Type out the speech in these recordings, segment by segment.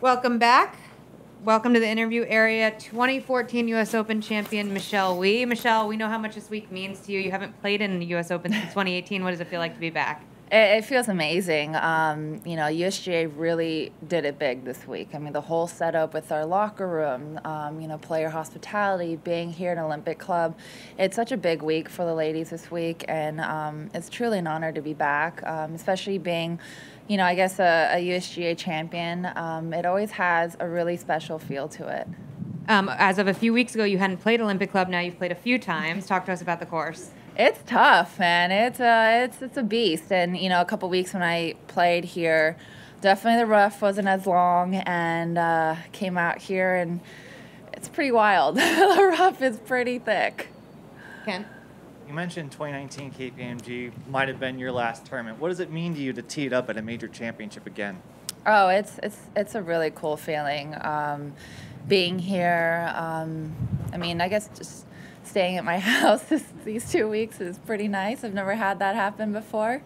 Welcome back. Welcome to the interview area. 2014 U.S. Open champion Michelle Wie. Michelle, we know how much this week means to you. You haven't played in the U.S. Open since 2018. What does it feel like to be back? It, it feels amazing. Um, you know, USGA really did it big this week. I mean, the whole setup with our locker room, um, you know, player hospitality, being here at Olympic Club. It's such a big week for the ladies this week, and um, it's truly an honor to be back, um, especially being you know, I guess a, a USGA champion, um, it always has a really special feel to it. Um, as of a few weeks ago, you hadn't played Olympic Club. Now you've played a few times. Talk to us about the course. It's tough, man. It's a it's it's a beast. And you know, a couple weeks when I played here, definitely the rough wasn't as long, and uh, came out here and it's pretty wild. the rough is pretty thick. Ken. You mentioned 2019 KPMG might have been your last tournament. What does it mean to you to tee it up at a major championship again? Oh, it's it's it's a really cool feeling. Um, being here, um, I mean, I guess just staying at my house this, these two weeks is pretty nice. I've never had that happen before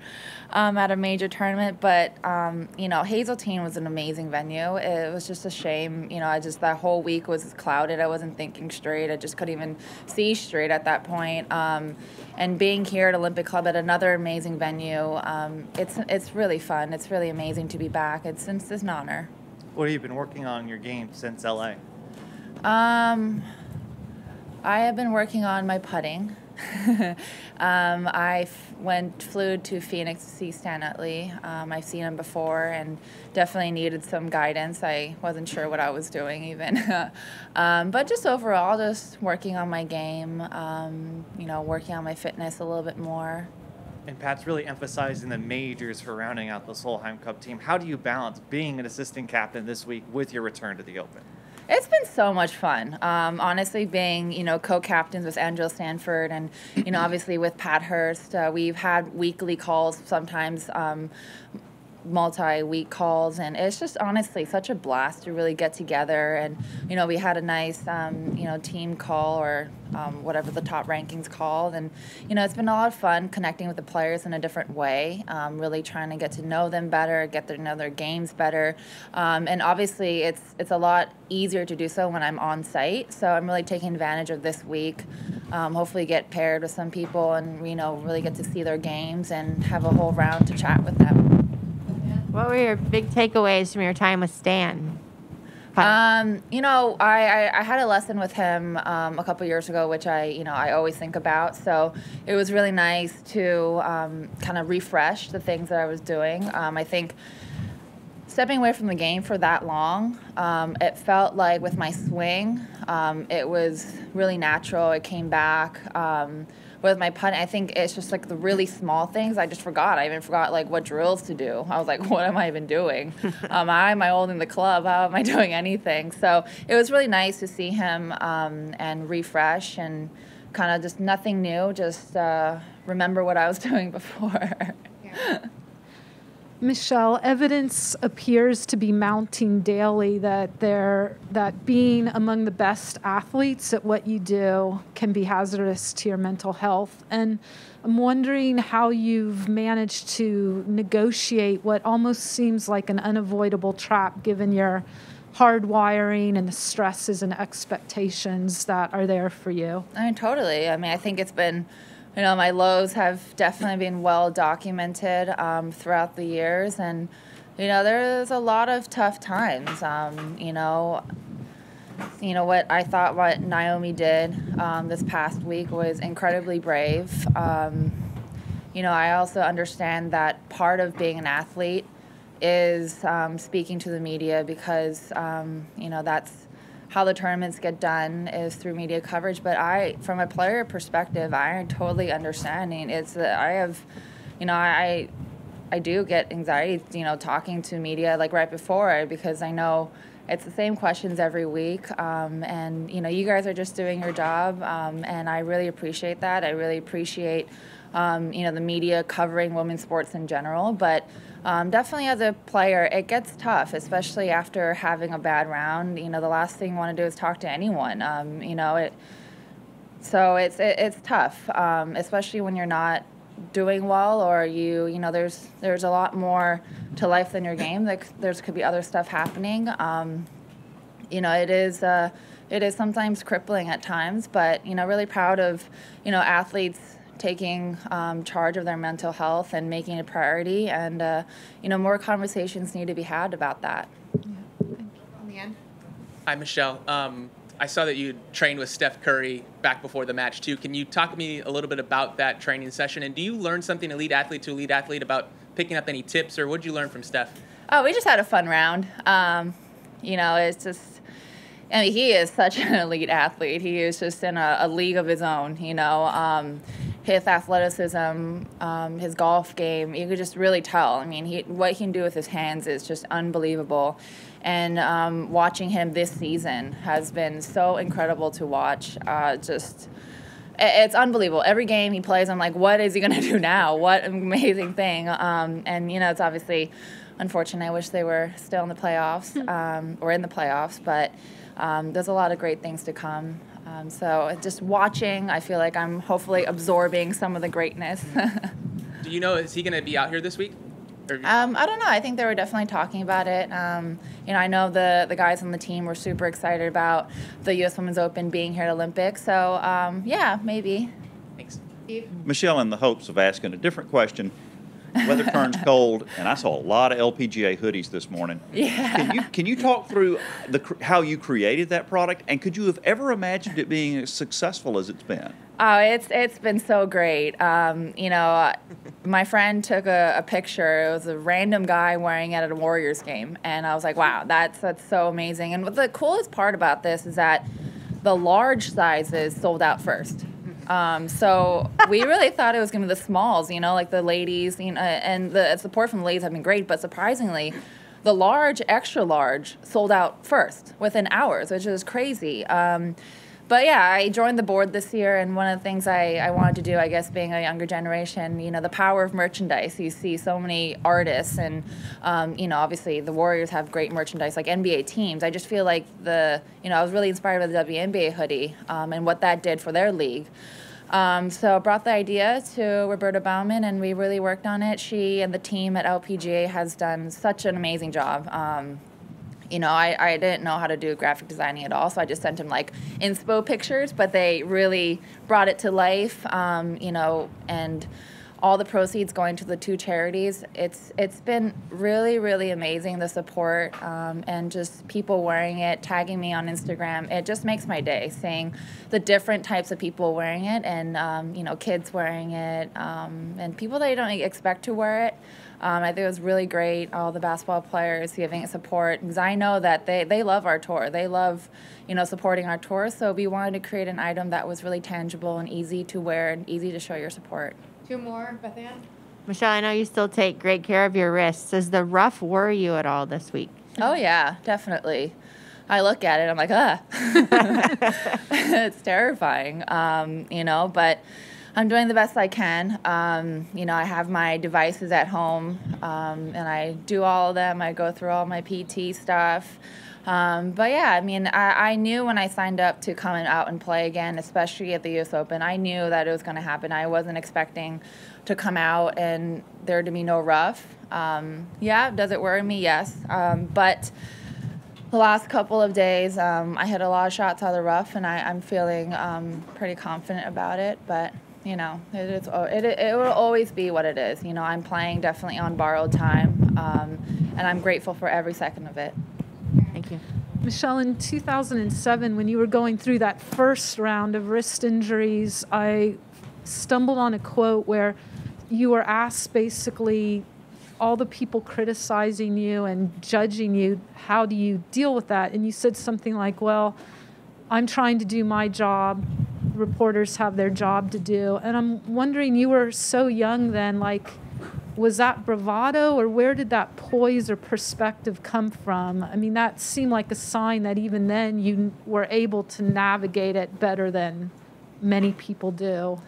um, at a major tournament. But, um, you know, Hazeltine was an amazing venue. It was just a shame. You know, I just, that whole week was clouded. I wasn't thinking straight. I just couldn't even see straight at that point. Um, and being here at Olympic Club at another amazing venue, um, it's, it's really fun. It's really amazing to be back. It's, it's an honor. What have you been working on in your game since LA? Um, I have been working on my putting. um, I went flew to Phoenix to see Stan Utley. Um, I've seen him before and definitely needed some guidance. I wasn't sure what I was doing even, um, but just overall, just working on my game. Um, you know, working on my fitness a little bit more. And Pat's really emphasizing the majors for rounding out the Solheim Cup team. How do you balance being an assistant captain this week with your return to the Open? It's been so much fun. Um, honestly, being you know co-captains with Angela Stanford and you know obviously with Pat Hurst, uh, we've had weekly calls sometimes. Um, multi-week calls and it's just honestly such a blast to really get together. And you know we had a nice um, you know team call or um, whatever the top rankings called. And you know it's been a lot of fun connecting with the players in a different way um, really trying to get to know them better get to know their games better. Um, and obviously it's it's a lot easier to do so when I'm on site. So I'm really taking advantage of this week um, hopefully get paired with some people and you know really get to see their games and have a whole round to chat with them. What were your big takeaways from your time with Stan? Um, you know, I, I, I, had a lesson with him um, a couple years ago, which I, you know, I always think about. So it was really nice to um, kind of refresh the things that I was doing. Um, I think stepping away from the game for that long, um, it felt like with my swing, um, it was really natural. It came back with my putting, I think it's just like the really small things. I just forgot. I even forgot like what drills to do. I was like, what am I even doing? um, I am I holding the club? How am I doing anything? So it was really nice to see him um, and refresh and kind of just nothing new. Just uh, remember what I was doing before. Yeah. Michelle, evidence appears to be mounting daily that there that being among the best athletes at what you do can be hazardous to your mental health. And I'm wondering how you've managed to negotiate what almost seems like an unavoidable trap given your hard wiring and the stresses and expectations that are there for you. I mean totally. I mean I think it's been you know, my lows have definitely been well documented um, throughout the years, and you know, there's a lot of tough times. Um, you know, you know what I thought what Naomi did um, this past week was incredibly brave. Um, you know, I also understand that part of being an athlete is um, speaking to the media because um, you know that's how the tournaments get done is through media coverage. But I, from a player perspective, I am totally understanding. It's that I have, you know, I, I do get anxiety, you know, talking to media like right before because I know it's the same questions every week. Um, and you know, you guys are just doing your job, um, and I really appreciate that. I really appreciate, um, you know, the media covering women's sports in general, but. Um, definitely as a player, it gets tough, especially after having a bad round. You know, the last thing you want to do is talk to anyone. Um, you know, it. So it's it, it's tough, um, especially when you're not doing well or you you know there's there's a lot more to life than your game like there's could be other stuff happening um, you know it is uh, it is sometimes crippling at times but you know really proud of you know athletes taking um, charge of their mental health and making it a priority and uh, you know more conversations need to be had about that Leanne? Hi, Michelle. Um, I saw that you trained with Steph Curry back before the match too. Can you talk to me a little bit about that training session? And do you learn something elite athlete to elite athlete about picking up any tips, or what did you learn from Steph? Oh, we just had a fun round. Um, you know, it's just. I mean, he is such an elite athlete. He is just in a, a league of his own. You know, um, his athleticism, um, his golf game, you could just really tell. I mean, he, what he can do with his hands is just unbelievable. And um, watching him this season has been so incredible to watch. Uh, just it's unbelievable. Every game he plays, I'm like, what is he going to do now? What amazing thing. Um, and, you know, it's obviously unfortunate. I wish they were still in the playoffs um, or in the playoffs, but um, there's a lot of great things to come. Um, so just watching, I feel like I'm hopefully absorbing some of the greatness. Do you know is he going to be out here this week? Um, I don't know. I think they were definitely talking about it. Um, you know, I know the the guys on the team were super excited about the U.S. Women's Open being here at Olympics. So um, yeah, maybe. Thanks. Steve? Michelle, in the hopes of asking a different question, weather turns cold, and I saw a lot of LPGA hoodies this morning. Yeah. Can you can you talk through the how you created that product, and could you have ever imagined it being as successful as it's been? Oh, it's it's been so great. Um, you know, my friend took a, a picture. It was a random guy wearing it at a Warriors game, and I was like, "Wow, that's that's so amazing." And what the coolest part about this is that the large sizes sold out first. Um, so we really thought it was going to be the smalls, you know, like the ladies, you know, and the support from the ladies have been great. But surprisingly, the large, extra large, sold out first within hours, which is crazy. Um, but yeah, I joined the board this year, and one of the things I, I wanted to do, I guess, being a younger generation, you know, the power of merchandise. You see so many artists, and um, you know, obviously the Warriors have great merchandise, like NBA teams. I just feel like the, you know, I was really inspired by the WNBA hoodie um, and what that did for their league. Um, so I brought the idea to Roberta Bowman, and we really worked on it. She and the team at LPGA has done such an amazing job. Um, you know, I, I didn't know how to do graphic designing at all, so I just sent him like inspo pictures, but they really brought it to life, um, you know, and all the proceeds going to the two charities. It's it's been really really amazing the support um, and just people wearing it, tagging me on Instagram. It just makes my day seeing the different types of people wearing it, and um, you know kids wearing it, um, and people that you don't expect to wear it. Um, I think it was really great. All the basketball players giving it support because I know that they, they love our tour. They love, you know, supporting our tour. So we wanted to create an item that was really tangible and easy to wear and easy to show your support. Two more, Beth Ann? Michelle, I know you still take great care of your wrists. Does the rough worry you at all this week? Oh yeah, definitely. I look at it, I'm like, ah, it's terrifying, um, you know. But I'm doing the best I can. Um, you know, I have my devices at home, um, and I do all of them. I go through all my PT stuff. Um, but yeah, I mean, I, I knew when I signed up to come out and play again, especially at the U.S. Open, I knew that it was going to happen. I wasn't expecting to come out and there to be no rough. Um, yeah, does it worry me? Yes. Um, but the last couple of days, um, I hit a lot of shots out of the rough, and I, I'm feeling um, pretty confident about it. But you know, it is it, it will always be what it is. You know, I'm playing definitely on borrowed time, um, and I'm grateful for every second of it. Thank you. Michelle, in 2007, when you were going through that first round of wrist injuries, I stumbled on a quote where you were asked basically all the people criticizing you and judging you, how do you deal with that? And you said something like, well, I'm trying to do my job. Reporters have their job to do. And I'm wondering, you were so young then, like, was that bravado or where did that poise or perspective come from? I mean, that seemed like a sign that even then you were able to navigate it better than many people do.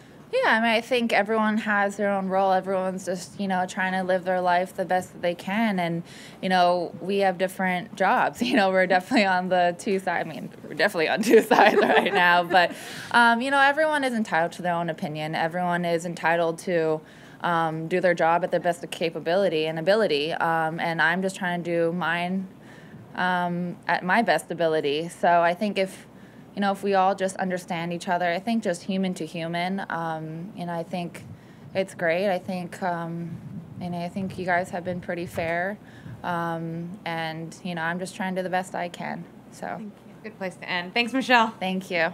Yeah, I mean, I think everyone has their own role. Everyone's just, you know, trying to live their life the best that they can. And, you know, we have different jobs. You know, we're definitely on the two sides. I mean, we're definitely on two sides right now. But, um, you know, everyone is entitled to their own opinion. Everyone is entitled to, um, do their job at their best capability and ability. Um, and I'm just trying to do mine um, at my best ability. So I think if you know if we all just understand each other, I think just human to human, um, you know, I think it's great. I think um, you know I think you guys have been pretty fair, um, and you know I'm just trying to do the best I can. So Good place to end. Thanks, Michelle. thank you.